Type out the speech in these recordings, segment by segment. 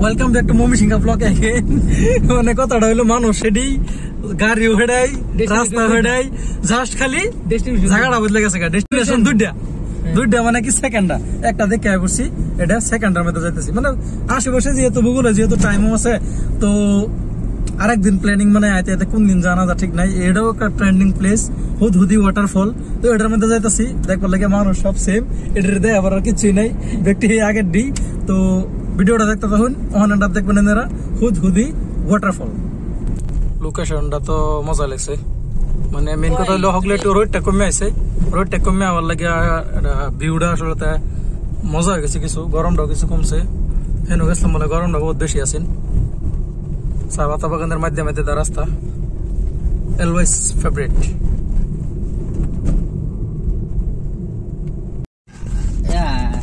Welcome back to mummy Sinha block again মানে কথাটা হইল মানুষ সেটাই গাড়িও হেডাই রাস্তা হেডাই জাস্ট খালি. জায়গাটা বদলে গেছে ডেস্টিনেশন দুইটা। দুইটা মানে কি সেকেন্ডটা একটা দেখে করছি এটা সেকেন্ডের মধ্যে যাইতেছি। মানে আশেপাশে যেহেতু ভূগোলে যেহেতু টাইমও আছে তো আরেকদিন প্ল্যানিং মানে আইতে আইতে কোন দিন জানা যা ঠিক নাই। এটাও একটা ট্রেন্ডিং প্লেস হুদহুদি ওয়াটারফল তো এটার মধ্যে যাইতেছি দেখবার লাগে মানুষ সব সেম এটার দেয় আবার আর কিছুই নাই। ব্যক্তি আগের ডি তো ভিডিওটা দেখতে তখন ওখানটা দেখবেন এনারা। হুদ হুদি ওয়াটারফল লোকেশনটা তো মজা লাগছে। মানে মেন কথা হলো হগলে একটু রোডটা কমে আছে। রোডটা কমে আমার লাগে ভিউটা আসলে মজা হয়ে গেছে কিছু। গরমটাও কিছু কমছে। হেন গেছিলাম মানে গরমটা বহুত বেশি আছেন চা পাতা বাগানের মাধ্যমে দা রাস্তা। অলওয়েজ ফেভারিট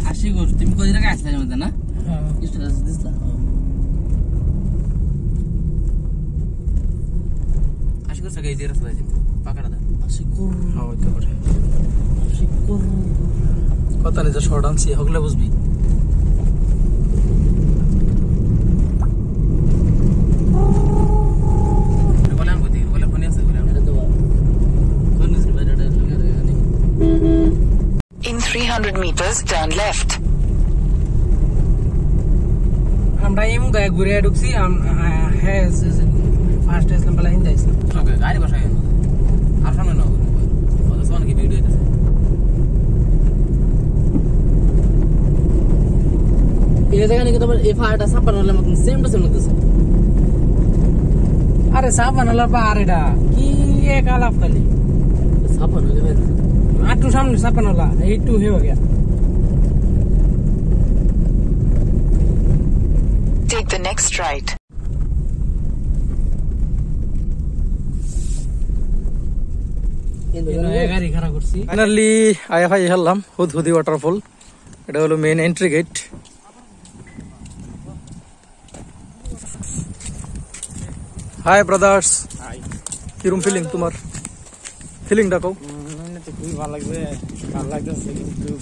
আশি তুমি কদিন আগে আসলে না? স্ট্যাটাস দিছিলা আশি করছে এই যে রাস্তা আছে পাকাটা দা আশি কর হইতে পারে আশি কর কথা নিজে শর্ট আনছি হগলে বুঝবি In 300 meters, turn left. এই মুখে ঘুরে ঢুকছি হ্যাঁ ফার্স্ট আসলাম বেলা হিন্দা আসলাম গাড়ি বসাই আর সামনে না ভিডিও হইতেছে তোমার এই ফায়ারটা সাপানো হলে মতন সেম টু সেম লাগতেছে আরে সাবান হলো আর এটা কি এক আলাপ খালি আটটু সামনে সাবান হলা এইটু হয়ে গিয়া Take the next right. Finally আয়া ভাই হেললাম হুদহুদি ওয়াটারফল এটা হলো main entry gate hi brothers কিরম ফিলিং তোমার ফিলিং ডাকো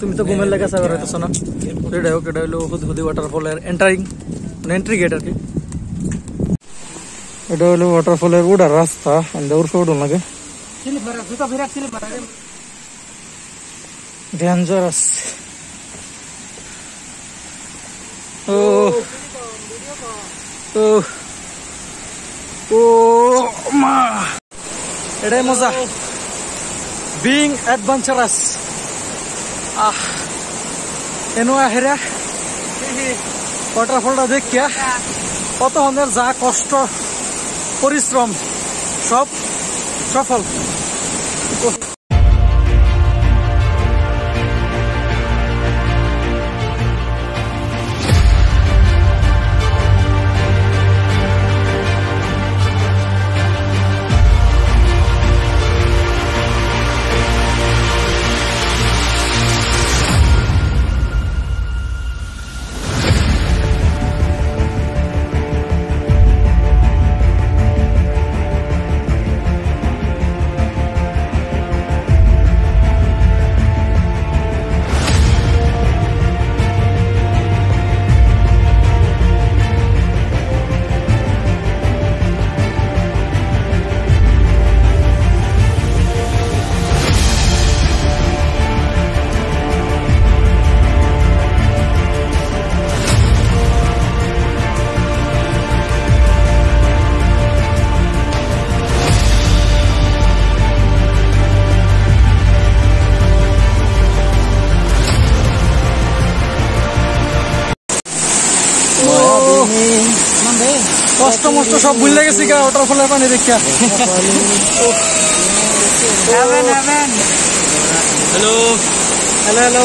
তুমি তো ঘুমের লেগে সাগর হইতেছ না এটা হোক এটা হলো হুদহুদি ওয়াটারফলের এন্টারিং মানে মা এটাই মজা এনো ওয়াটারফলটা দেখিয়া কত যা কষ্ট পরিশ্রম সব সফল। কষ্ট মষ্ট সব ভুলে গেছি গা ওটার ফলে পানি দেখিয়া। হ্যালো হ্যালো হ্যালো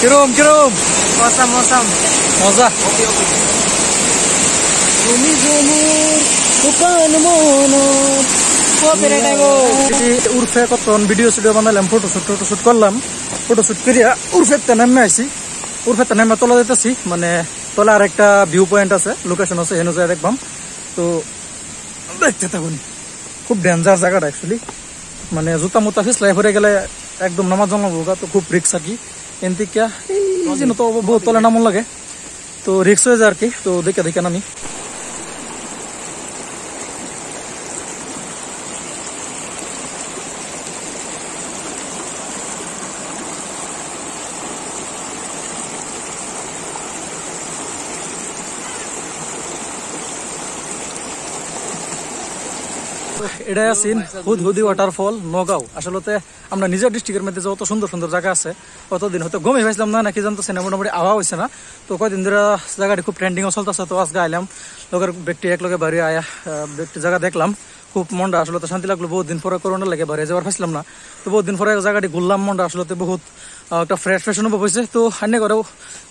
কিরম কিরম? মৌসম মৌসম মজা। তুমি জমুর দোকান মন। আইব উর্ফে কত ভিডিও সিডিও বানালাম ফটো শুট ফটো শুট করলাম। ফটো শুট করিয়া উর্ফে তে নামে আইছি। উর্ফে তে নামে তোলা যেতেছি মানে তোলা আর একটা ভিউ পয়েন্ট আছে লোকেশন আছে, হেন যায় দেখবাম। তো দেখতে থাকুন খুব ডেঞ্জার জায়গাটা অ্যাকচুয়ালি মানে জুতা মুতা ফিসলাই ভরে গেলে একদম নামাজ জন্ম তো খুব রিক্স আর কি এনতি কিয়া, এই যেন তো বহুত তলে নামন লাগে। তো রিক্স হয়ে যায় আর কি তো দেখে দেখে আমি এটা আছেন হুদহুদি ওয়াটারফল নগাঁও। আসলে আমরা নিজের ডিস্ট্রিক্টের মধ্যে যত সুন্দর সুন্দর জায়গা আছে, অতদিন হয়তো গমে পাইছিলাম না, নাকি জানতো না মোটামুটি আওয়া হয়েছে না। তো কয়দিন ধরে জায়গাটি খুব ট্রেন্ডিংও চলতেছে, তো আজকে আইলাম। লোকের ব্যক্তি একলগে বাড়ি আয়া ব্যক্তি জায়গা দেখলাম। খুব মনটা আসলে তো শান্তি লাগল, বহুত দিন পরে করোনা লাগে বাড়ি যাবার পাইছিলাম না। তো বহুত দিন পরে জায়গাটি ঘুরলাম, মনটা আসলে বহুত একটা ফ্রেশ ফ্রেশ অনুভব হয়েছে তো আন্য করেও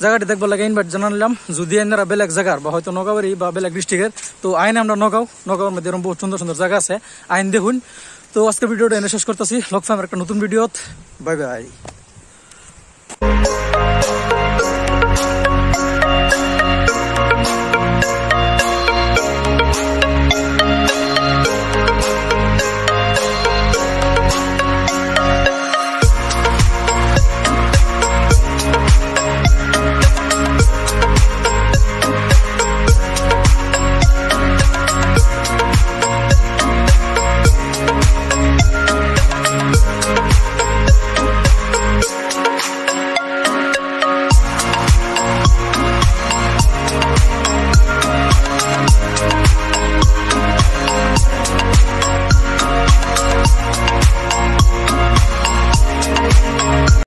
জায়গাটি দেখবার লাগে ইনভাইট জানালাম যদি আইনারা বেলেগ জায়গার, বা হয়তো নগাঁওয়ারি বা বেলেগ ডিস্ট্রিক্টের তো আইন আমরা নগাঁও, নগাঁওর মধ্যে এরকম বহুত সুন্দর সুন্দর জায়গা আছে। আইন দেখুন। তো আজকে ভিডিওটা এনে শেষ করতেছি। লক একটা নতুন ভিডিও বাই বাই।